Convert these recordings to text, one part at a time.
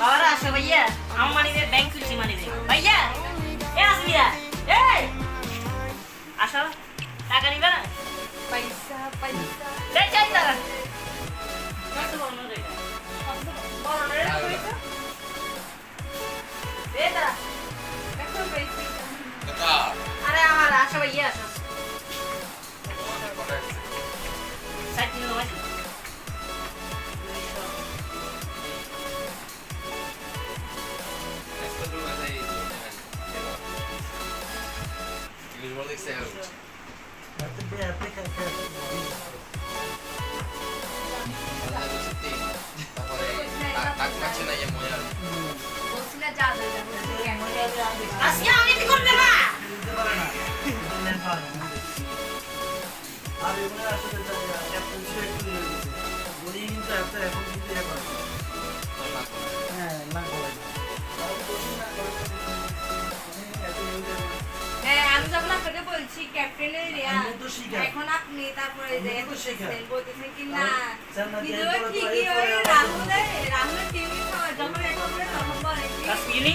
বাবারা আসো ভাইয়া আমার মানি ব্যাগ ব্যাংক খুলছি মানি ব্যাগ ভাইয়া এ আসবিরা এই আসো টাকা নিবে না পয়সা পয়সা দেখ যাই তারা কত বড় নোট এটা বড় নোট এটা পয়সা দে তারা কত পয়সা টাকা আরে আমার আসো ভাইয়া আসো সাইড নিয়ে কি করবে না আর এগুলো আসলে ক্যাপ্টেন ছিল একটু লেগে গেছে উনি কিন্তু এখন কিন্তু ইয়ে হ্যাঁ না করে ক্যাপ্টেনের। এখন আপনি তারপরে বলতেছেন কি না? ঠিকই ওই রাহুলের রাহুলের যখন এটা তখন বলে কি? ইউনি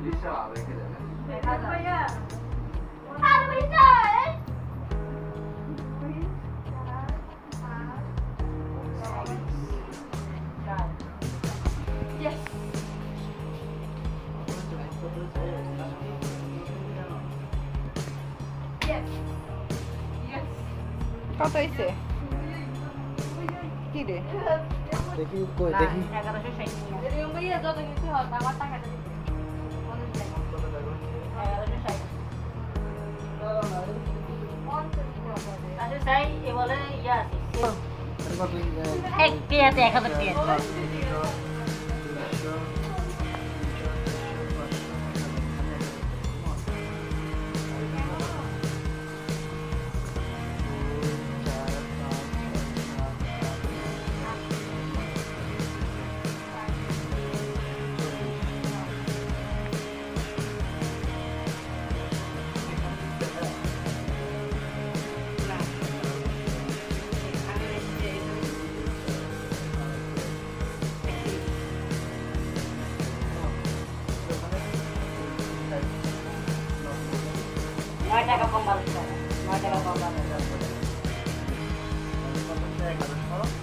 এই ভাইয়া আর ভাই না কত হয়েছে কি রে দেখি কই দেখি এগারোশো ষাট এরকম ভাইয়া যত কিছু হোক আমার টাকাটা দিতে পঞ্চাশ টাকা। Ek pia te ek habar pia. 前田が頑張るみたいな頑張るみたいな。